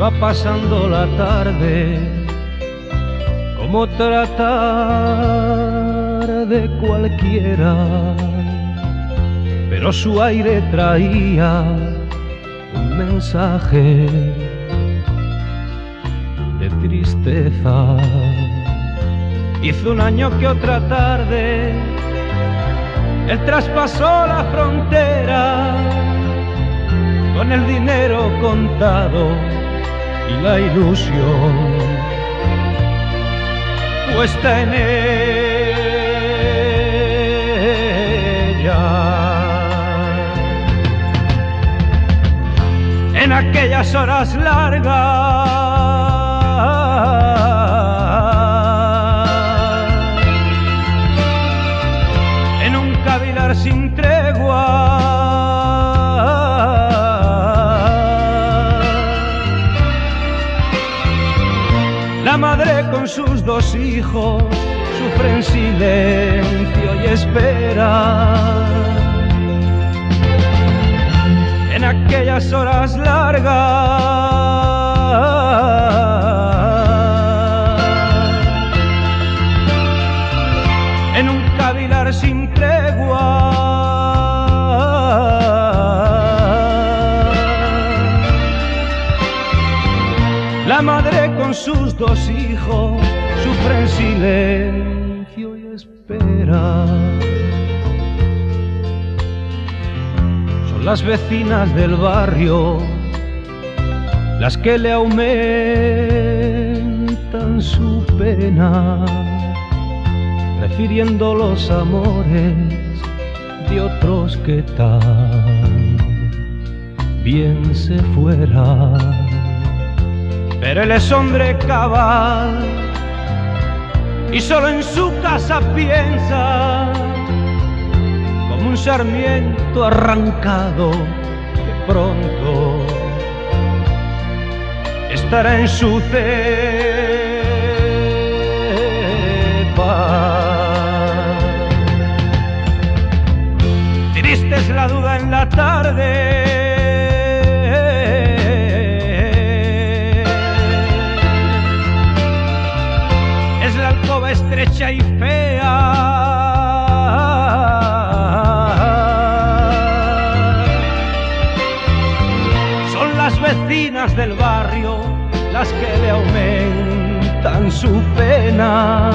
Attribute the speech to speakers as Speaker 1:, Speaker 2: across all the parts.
Speaker 1: va pasando la tarde, como tratar de cualquiera, pero su aire traía un mensaje de tristeza. Hizo un año que otra tarde, él traspasó la frontera con el dinero contado y la ilusión puesta en ella. En aquellas horas largas, en un cavilar sin tregua. Sus dos hijos sufre en silencio y espera. En aquellas horas largas, en un cavilar sin tregua. La madre sus dos hijos sufre en silencio y espera. Son las vecinas del barrio las que le aumentan su pena, refiriendo los amores de otros que tan bien se fueran. Pero él es hombre cabal y solo en su casa piensa como un sarmiento arrancado que pronto estará en su cepa. Triste es la duda en la tarde. Estrecha y fea. Son las vecinas del barrio las que le aumentan su pena.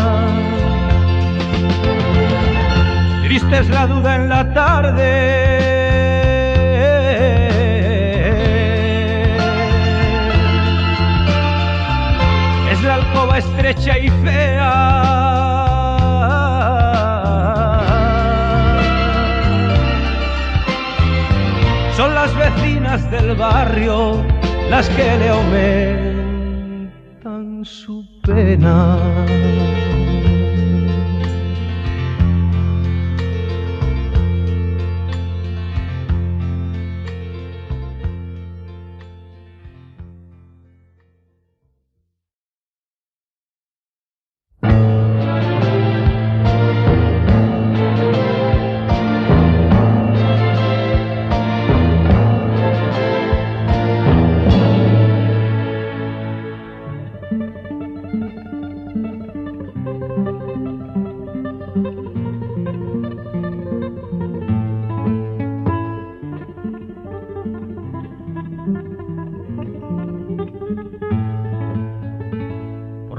Speaker 1: Triste es la duda en la tarde. Es la alcoba estrecha y fea. Vecinas del barrio las que le aumentan su pena.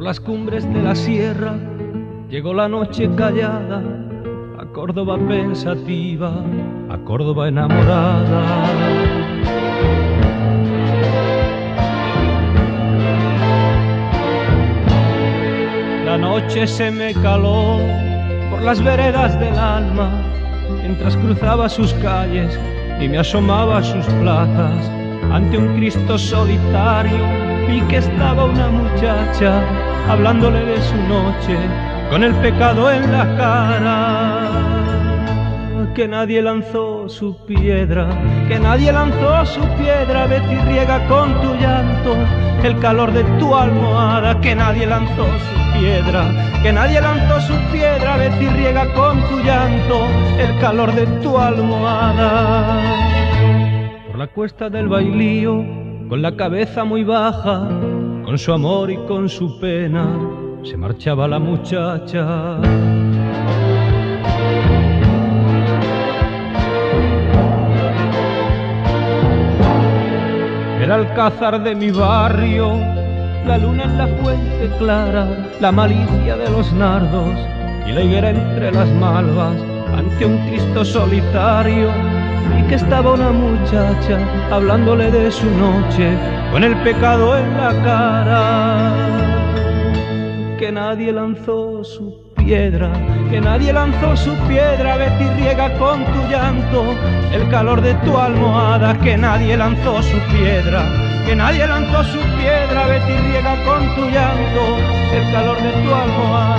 Speaker 1: Por las cumbres de la sierra llegó la noche callada, a Córdoba pensativa, a Córdoba enamorada. La noche se me caló por las veredas del alma, mientras cruzaba sus calles y me asomaba a sus plazas. Ante un Cristo solitario vi que estaba una muchacha hablándole de su noche con el pecado en la cara. Que nadie lanzó su piedra, que nadie lanzó su piedra, Betty riega con tu llanto el calor de tu almohada, que nadie lanzó su piedra, que nadie lanzó su piedra, Betty riega con tu llanto el calor de tu almohada. Por la cuesta del bailío con la cabeza muy baja, con su amor y con su pena, se marchaba la muchacha. El alcázar de mi barrio, la luna en la fuente clara, la malicia de los nardos y la higuera entre las malvas, ante un Cristo solitario y que estaba una muchacha hablándole de su noche con el pecado en la cara. Que nadie lanzó su piedra, que nadie lanzó su piedra, Betty riega con tu llanto el calor de tu almohada, que nadie lanzó su piedra, que nadie lanzó su piedra, Betty riega con tu llanto el calor de tu almohada